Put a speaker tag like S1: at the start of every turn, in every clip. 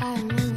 S1: 爱你。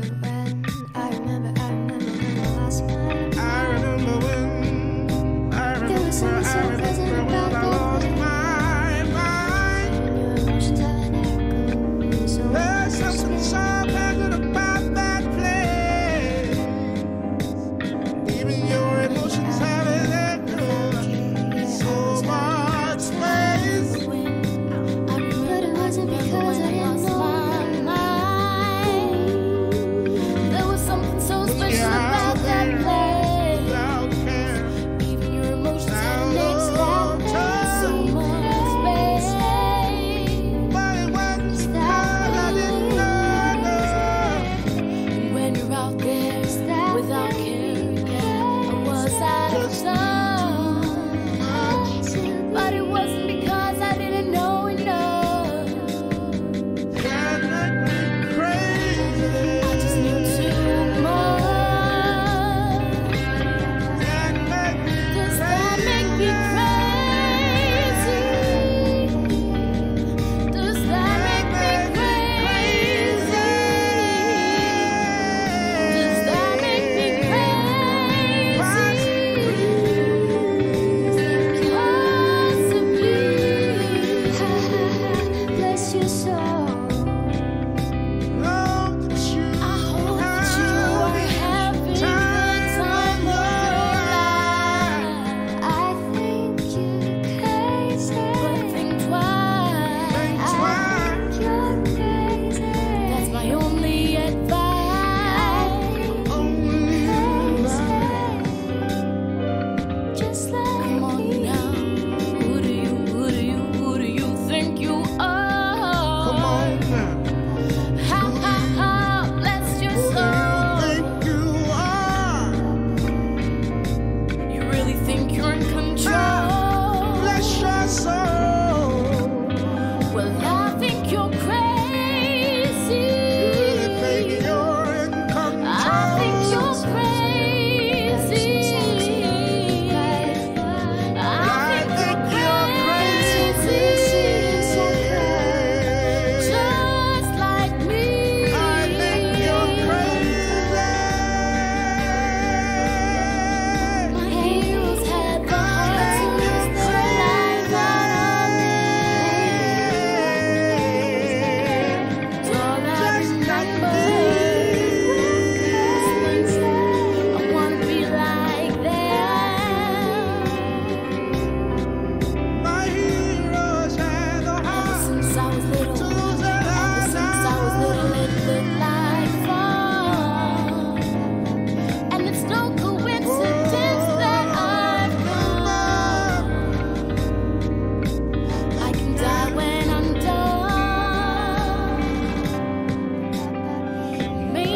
S2: really think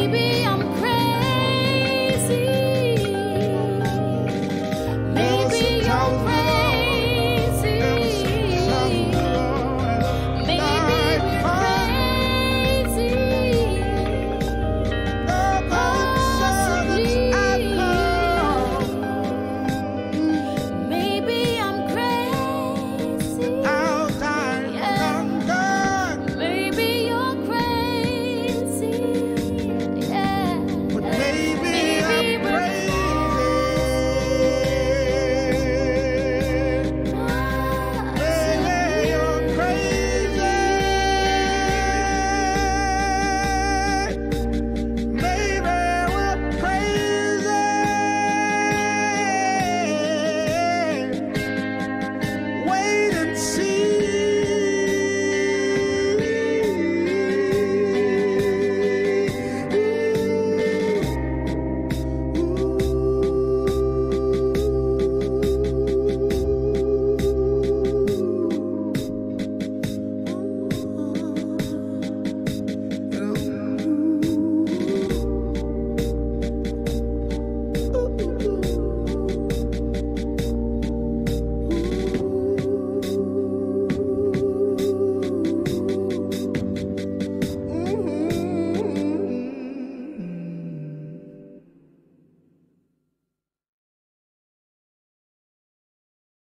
S2: baby.